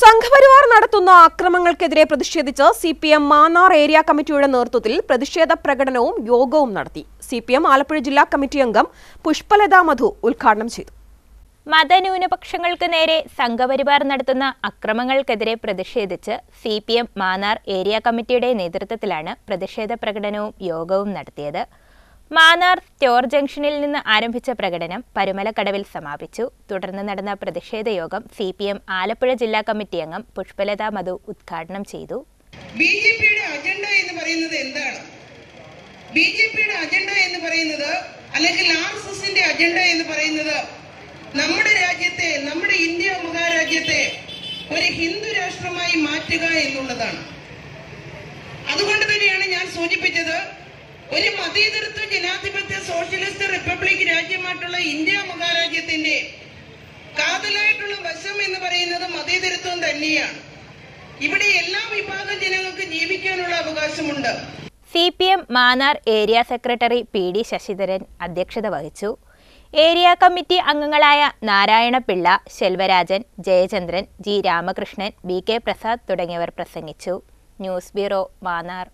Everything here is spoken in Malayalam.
സംഘപരിവാർ നടത്തുന്ന അക്രമങ്ങൾക്കെതിരെ പ്രതിഷേധിച്ച് C P M Mannar area കമ്മിറ്റിയുടെ നേതൃത്വത്തിൽ പ്രതിഷേധ പ്രകടനവും യോഗവും നടത്തി. സി പി എം ആലപ്പുഴ ജില്ലാ കമ്മിറ്റി അംഗം പുഷ്പലത മധു ഉദ്ഘാടനം ചെയ്തു. മതന്യൂനപക്ഷങ്ങൾക്ക് നേരെ സംഘപരിവാർ നടത്തുന്ന അക്രമങ്ങൾക്കെതിരെ പ്രതിഷേധിച്ച് C P M Mannar area കമ്മിറ്റിയുടെ നേതൃത്വത്തിലാണ് പ്രതിഷേധ പ്രകടനവും യോഗവും നടത്തിയത്. മാന്നാർ സ്റ്റോർ ജംഗ്ഷനിൽ നിന്ന് ആരംഭിച്ച പ്രകടനം പരുമലക്കടവിൽ സമാപിച്ചു. തുടർന്ന് നടന്ന പ്രതിഷേധ യോഗം സി പി എം ആലപ്പുഴ ജില്ലാ കമ്മിറ്റി അംഗം പുഷ്പലതാ മധു ഉദ്ഘാടനം ചെയ്തു. ബി ജെ പിയുടെ അജണ്ട എന്ന് പറയുന്നത് എന്താണ്? ബി ജെ പിയുടെ അജണ്ട എന്ന് പറയുന്നത് അല്ലെങ്കിൽ ആർ എസ് എസിന്റെ അജണ്ട എന്ന് പറയുന്നത് നമ്മുടെ രാജ്യത്തെ നമ്മുടെ ഇന്ത്യ മഹാരാജ്യത്തെ ഒരു ഹിന്ദു രാഷ്ട്രമായി മാറ്റുക എന്നുള്ളതാണ്. അതുകൊണ്ട് തന്നെയാണ് ഞാൻ സൂചിപ്പിച്ചത് ഒരു മതേതരത്വ ജനാധിപത്യ സോഷ്യലിസ്റ്റ് റിപ്പബ്ലിക് രാജ്യമായിട്ടുള്ള ഇന്ത്യ മഹാരാജ്യത്തിന്റെ കാതലായിട്ടുള്ള വശം എന്ന് പറയുന്നത് മതേതരത്വം തന്നെയാണ്. ഇവിടെ എല്ലാ വിഭാഗം ജനങ്ങൾക്ക് ജീവിക്കാനുള്ള അവകാശമുണ്ട്. C P M Mannar area secretary P D Sasidharan അധ്യക്ഷത വഹിച്ചു. ഏരിയ കമ്മിറ്റി അംഗങ്ങളായ Narayana Pillai Selvarajan Jayachandran G Ramakrishnan B K Prasad തുടങ്ങിയവർ പ്രസംഗിച്ചു. News bureau Mannar.